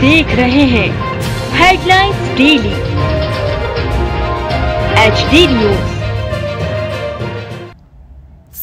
देख रहे हैं। Headlines daily H D news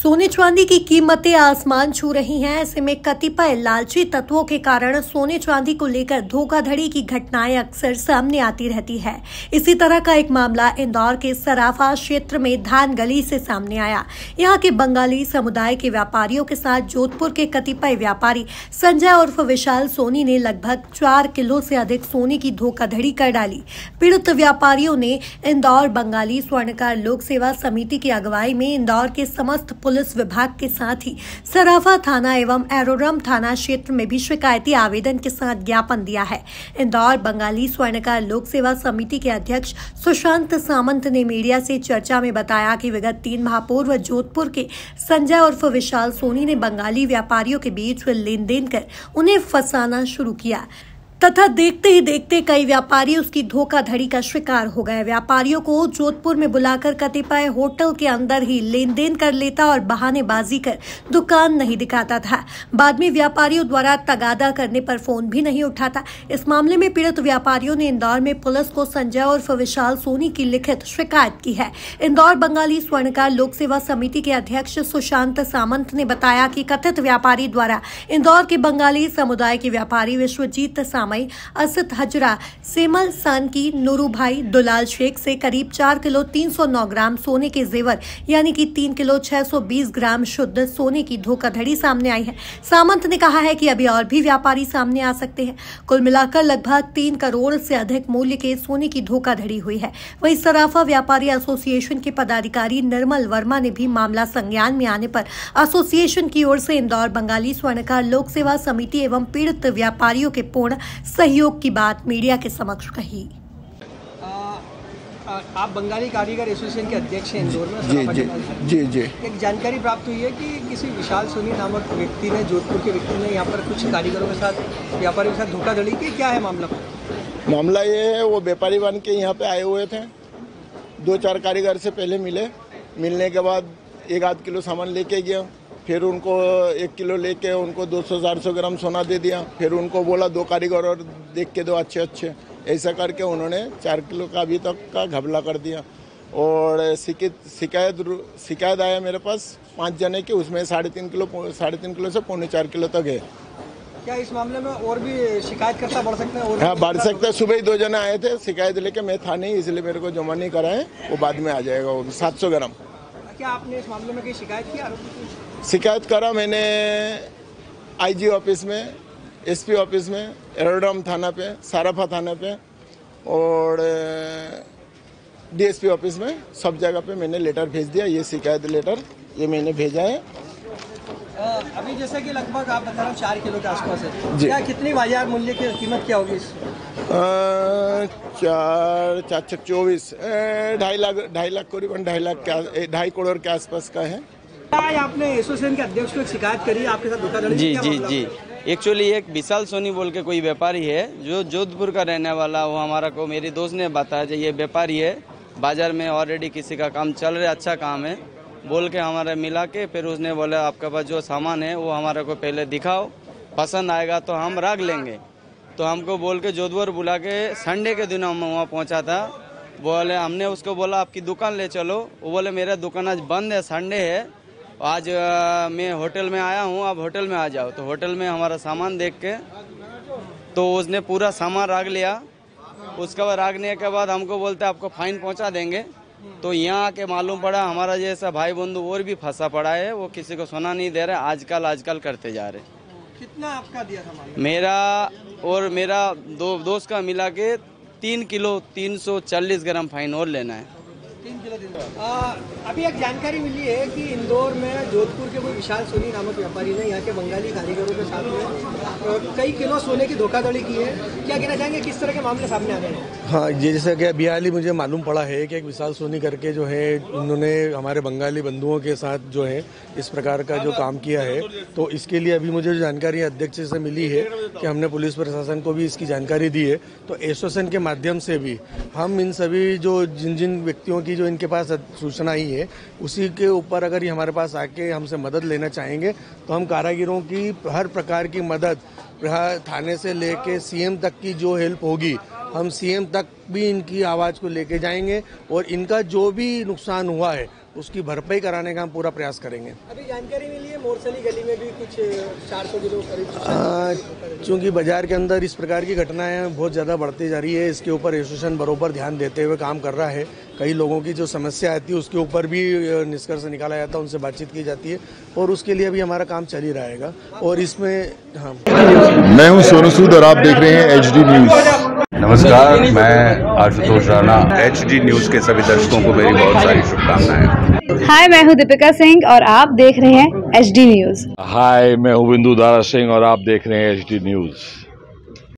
सोने चांदी की कीमतें आसमान छू रही हैं। ऐसे में कतिपय लालची तत्वों के कारण सोने चांदी को लेकर धोखाधड़ी की घटनाएँ अक्सर सामने आती रहती है। इसी तरह का एक मामला इंदौर के सराफा क्षेत्र में धान गली से सामने आया। यहाँ के बंगाली समुदाय के व्यापारियों के साथ जोधपुर के कतिपय व्यापारी संजय उर्फ़ विशाल सोनी ने लगभग चार किलो से अधिक सोने की धोखाधड़ी कर डाली। पीड़ित व्यापारियों ने इंदौर बंगाली स्वर्णकार लोक सेवा समिति की अगुवाई में इंदौर के समस्त पुलिस विभाग के साथ ही सराफा थाना एवं एरोरम थाना क्षेत्र में भी शिकायती आवेदन के साथ ज्ञापन दिया है। इंदौर बंगाली स्वर्णकार लोक सेवा समिति के अध्यक्ष सुशांत सामंत ने मीडिया से चर्चा में बताया कि विगत तीन माह पूर्व जोधपुर के संजय उर्फ़ विशाल सोनी ने बंगाली व्यापारियों के बीच लेन देन कर उन्हें फंसाना शुरू किया। तथा देखते ही देखते कई व्यापारी उसकी धोखाधड़ी का शिकार हो गए। व्यापारियों को जोधपुर में बुलाकर कतिपय होटल के अंदर ही लेन देन कर लेता और बहानेबाजी कर दुकान नहीं दिखाता था। बाद में व्यापारियों द्वारा तगादा करने पर फ़ोन भी नहीं उठाता। इस मामले में पीड़ित व्यापारियों ने इंदौर में पुलिस को संजय और विशाल सोनी की लिखित शिकायत की है। इंदौर बंगाली स्वर्णकार लोक सेवा समिति के अध्यक्ष सुशांत सामंत ने बताया कि कथित व्यापारी द्वारा इंदौर के बंगाली समुदाय के व्यापारी विश्वजीत सामई असद हजरा। सेमल सान की नूरू भाई दुलाल शेख से करीब चार किलो 309 ग्राम सोने के जेवर, यानी कि तीन किलो 620 ग्राम शुद्ध सोने की धोखाधड़ी सामने आई है। सामंत ने कहा है कि अभी और भी व्यापारी सामने आ सकते हैं। कुल मिलाकर लगभग तीन करोड़ से अधिक मूल्य के सोने की धोखाधड़ी हुई है। वहीं सराफा व्यापारी एसोसिएशन के पदाधिकारी निर्मल वर्मा ने भी मामला संज्ञान में आने पर एसोसिएशन की ओर से इंदौर, बंगाली स्वर्णकार लोक सेवा समिति एवं पीड़ित व्यापारियों के पूर्ण सहयोग की बात मीडिया के समक्ष कही। आप बंगाली कारीगर एसोसिएशन के अध्यक्ष हैं इंदौर में जी जी जी जी। एक जानकारी प्राप्त हुई है कि किसी विशाल सोनी नामक व्यक्ति ने जोधपुर के व्यक्ति ने यहाँ पर कुछ कारीगरों के साथ व्यापारियों के साथ धोखाधड़ी की। क्या है मामला? मामला ये है वो व्यापारी बन के यहाँ पे आए हुए थे। दो चार कारीगर से पहले मिले। मिलने के बाद एक आध किलो सामान लेके गया। फिर उनको एक किलो लेके उनको 200 400 ग्राम सोना दे दिया। फिर उनको बोला दो कारीगर और देख के दो अच्छे अच्छे। ऐसा करके उन्होंने चार किलो का अभी तक का घबला कर दिया। और शिकायत शिकायत शिकायत आया मेरे पास पाँच जने की उसमें साढ़े तीन किलो साढ़े तीन किलो से पौने चार किलो तक है। क्या इस मामले में और भी शिकायतकर्ता बढ़ सकते हैं? हाँ बढ़ सकते हैं। सुबह ही दो जने आए थे शिकायत लेके मैं था नहीं इसलिए मेरे को जमा नहीं कराए। वो बाद में आ जाएगा वो सात सौ ग्राम। क्या आपने इस मामले में कोई शिकायत की आरोपी? शिकायत करा मैंने आईजी ऑफ़िस में एसपी ऑफ़िस में एरोड्राम थाना पे साराफा थाना पे और डीएसपी ऑफ़िस में सब जगह पे मैंने लेटर भेज दिया ये शिकायत लेटर ये मैंने भेजा है। अभी जैसे कि लगभग आप बता रहे हो चार किलो के आसपास है। जी। क्या कितनी बाज़ार मूल्य की कीमत क्या होगी इस? चार चार चौबीस ढाई लाख ढाई लाख करीबन ढाई लाख के ढाई करोड़ के आसपास का है। आपने एसोसिएशन के अध्यक्ष को एक शिकायत करी आपके साथ धोखाधड़ी जी जी जी। एक्चुअली एक विशाल सोनी बोल के कोई व्यापारी है जो जोधपुर का रहने वाला वो हमारा को मेरी दोस्त ने बताया जो ये व्यापारी है बाज़ार में ऑलरेडी किसी का काम चल रहा है अच्छा काम है। बोल के हमारे मिला के फिर उसने बोला आपके पास जो सामान है वो हमारे को पहले दिखाओ पसंद आएगा तो हम रख लेंगे। तो हमको बोल के जोधपुर बुला के संडे के दिन हम वहाँ पहुँचा था। बोले हमने उसको बोला आपकी दुकान ले चलो। वो बोले मेरा दुकान आज बंद है संडे है। आज मैं होटल में आया हूँ आप होटल में आ जाओ। तो होटल में हमारा सामान देख के तो उसने पूरा सामान राग लिया। उसके बाद रखने के बाद हमको बोलते आपको फाइन पहुँचा देंगे। तो यहाँ आके मालूम पड़ा हमारा जैसा भाई बंधु और भी फंसा पड़ा है वो किसी को सोना नहीं दे रहे आजकल आजकल करते जा रहे। कितना आपका दिया था मेरा और मेरा दो दोस्त का मिला के तीन किलो तीन सौ चालीस ग्राम फाइन और लेना है। तीन किलो अभी एक जानकारी मिली है कि इंदौर में जोधपुर के कोई विशाल सोनी नामक व्यापारी ने यहाँ के बंगाली कारीगरों के साथ में कई किलो सोने की धोखाधड़ी की है। क्या कहना चाहेंगे? किस तरह के मामले सामने आ रहे हैं? हाँ ये जैसे कि अभी हाल ही मुझे मालूम पड़ा है कि एक विशाल सोनी करके जो है उन्होंने हमारे बंगाली बंधुओं के साथ जो है, इस प्रकार का जो काम किया है। तो इसके लिए अभी मुझे जो जानकारी अध्यक्ष से मिली है कि हमने पुलिस प्रशासन को भी इसकी जानकारी दी है। तो एसोसिएशन के माध्यम से भी हम इन सभी जो जिन जिन व्यक्तियों की जो इनके पास सूचना ही है उसी के ऊपर अगर ये हमारे पास आके हमसे मदद लेना चाहेंगे तो हम कारागिरों की हर प्रकार की मदद थाने से लेके सीएम तक की जो हेल्प होगी, हम सीएम तक भी इनकी आवाज़ को लेके जाएँगे और इनका जो भी नुकसान हुआ है उसकी भरपाई कराने का हम पूरा प्रयास करेंगे। अभी जानकारी मिली है मोरसली गली में भी कुछ 400 किलो करीब चूँकि बाज़ार के अंदर इस प्रकार की घटनाएँ बहुत ज़्यादा बढ़ती जा रही है इसके ऊपर एसोसिएशन बरोबर ध्यान देते हुए काम कर रहा है। कई लोगों की जो समस्या आती है उसके ऊपर भी निष्कर्ष निकाला जाता है उनसे बातचीत की जाती है और उसके लिए भी हमारा काम चल ही रहेगा और इसमें हाँ। मैं हूँ सोनू सूद और आप देख रहे हैं एचडी न्यूज़ नमस्कार मैं Ashutosh Rana H D news के सभी दर्शकों को मेरी बहुत सारी शुभकामनाएँ। हाय मैं हूँ दीपिका सिंह और आप देख रहे हैं एच डी न्यूज़ हाय मैं हूँ बिंदु दारा सिंह और आप देख रहे हैं एच डी न्यूज़